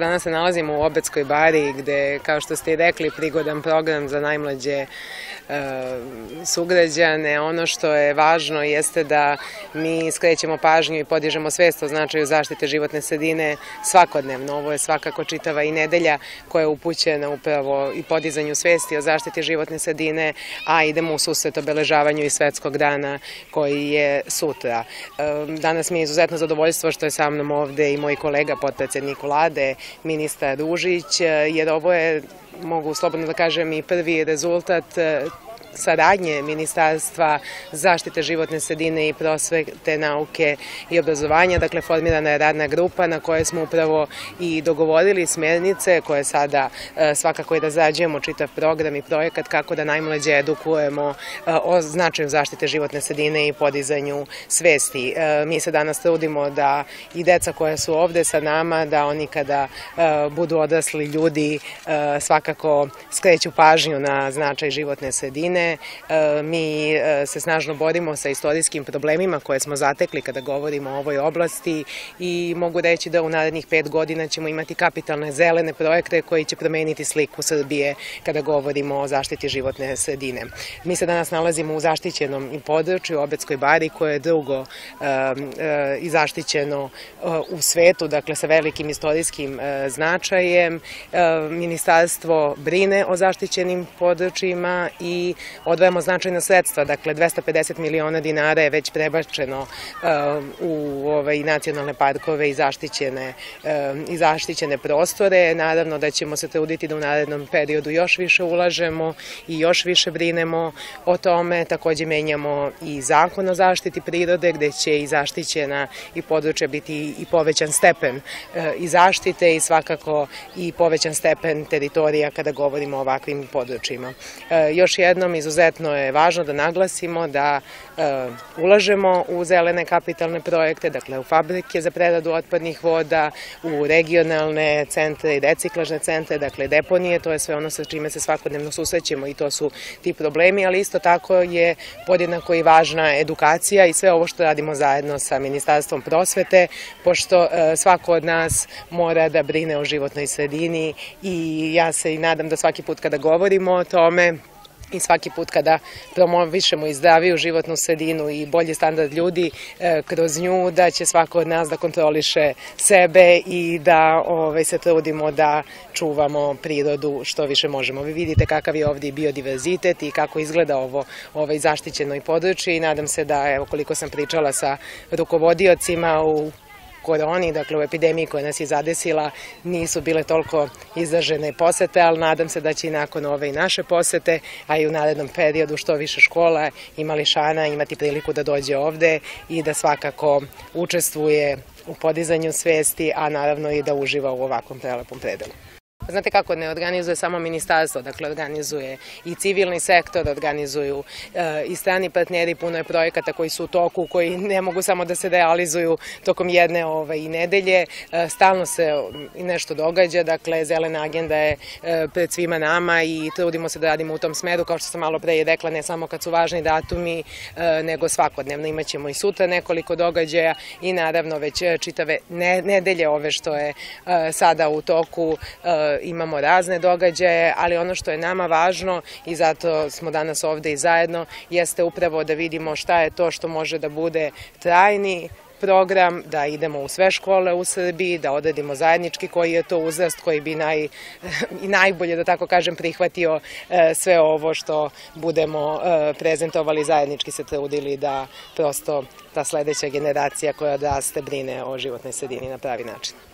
Danas se nalazimo u Obetskoj bari gde, kao što ste i rekli, prigodan program za najmlađe e, sugrađane. Ono što je važno jeste da mi skrećemo pažnju i podižemo svest o značaju zaštite životne sredine svakodnevno. Ovo je svakako čitava i nedelja koja je upućena upravo i podizanju svesti o zaštiti životne sredine, a idemo u susret obeležavanju i svetskog dana koji je sutra. E, danas mi je izuzetno zadovoljstvo što je sa mnom ovde i moj kolega, potpredsednik vlade, ministar Ružić, jer ovo je, mogu slobodno da kažem, i prvi rezultat saradnje Ministarstva zaštite životne sredine i prosvete, nauke i obrazovanja. Dakle, formirana je radna grupa na kojoj smo upravo i dogovorili smernice koje sada e, svakako i razrađujemo čitav program i projekat kako da najmlađe edukujemo e, o značaju zaštite životne sredine i podizanju svesti. E, mi se danas trudimo da i deca koja su ovde sa nama, da oni kada budu odrasli ljudi svakako skreću pažnju na značaj životne sredine godine. E, mi e, se snažno borimo sa istorijskim problemima koje smo zatekli kada govorimo o ovoj oblasti i mogu reći da u narednih pet godina ćemo imati kapitalne zelene projekte koji će promeniti sliku Srbije kada govorimo o zaštiti životne sredine. Mi se danas nalazimo u zaštićenom području Obetskoj bari koje je drugo e, i zaštićeno u svetu, dakle sa velikim istorijskim značajem. Ministarstvo brine o zaštićenim područjima i odvajamo značajna sredstva, dakle 250 miliona dinara je već prebačeno uh, u ovaj, nacionalne parkove i zaštićene, uh, i zaštićene prostore. Naravno da ćemo se truditi da u narednom periodu još više ulažemo i još više brinemo o tome. Takođe menjamo i zakon o zaštiti prirode gde će i zaštićena i područja biti i povećan stepen uh, i zaštite i svakako i povećan stepen teritorija kada govorimo o ovakvim područjima. Još jednom izuzetno je važno da naglasimo da e, ulažemo u zelene kapitalne projekte, dakle u fabrike za preradu otpadnih voda, u regionalne centre i reciklažne centre, dakle deponije, to je sve ono sa čime se svakodnevno susrećemo i to su ti problemi, ali isto tako je podjednako i važna edukacija i sve ovo što radimo zajedno sa Ministarstvom prosvete, pošto e, svako od nas mora da brine o životnoj sredini i ja se i nadam da svaki put kada govorimo o tome i svaki put kada promovišemo i zdraviju životnu sredinu i bolji standard ljudi e, kroz nju, da će svako od nas da kontroliše sebe i da ovaj, se trudimo da čuvamo prirodu što više možemo. Vi vidite kakav je ovdje biodiverzitet i kako izgleda ovo ovaj, zaštićeno i područje i nadam se da, evo koliko sam pričala sa rukovodiocima u koroni, dakle u epidemiji koja nas je zadesila, nisu bile toliko izražene posete, ali nadam se da će i nakon ove i naše posete, a i u narednom periodu što više škola i mališana imati priliku da dođe ovde i da svakako učestvuje u podizanju svesti, a naravno i da uživa u ovakvom prelepom predelu. Znate kako, ne organizuje samo ministarstvo, dakle organizuje i civilni sektor, organizuju e, i strani partneri, puno je projekata koji su u toku, koji ne mogu samo da se realizuju tokom jedne ove, ovaj, i nedelje. E, stalno se nešto događa, dakle zelena agenda je e, pred svima nama i trudimo se da radimo u tom smeru, kao što sam malo pre i rekla, ne samo kad su važni datumi, nego svakodnevno. Imaćemo i sutra nekoliko događaja i naravno već čitave ne, nedelje ove što je sada u toku imamo razne događaje, ali ono što je nama važno i zato smo danas ovde i zajedno, jeste upravo da vidimo šta je to što može da bude trajni program, da idemo u sve škole u Srbiji, da odredimo zajednički koji je to uzrast koji bi naj, najbolje, da tako kažem, prihvatio e, sve ovo što budemo e, prezentovali zajednički se trudili da prosto ta sledeća generacija koja odraste brine o životnoj sredini na pravi način.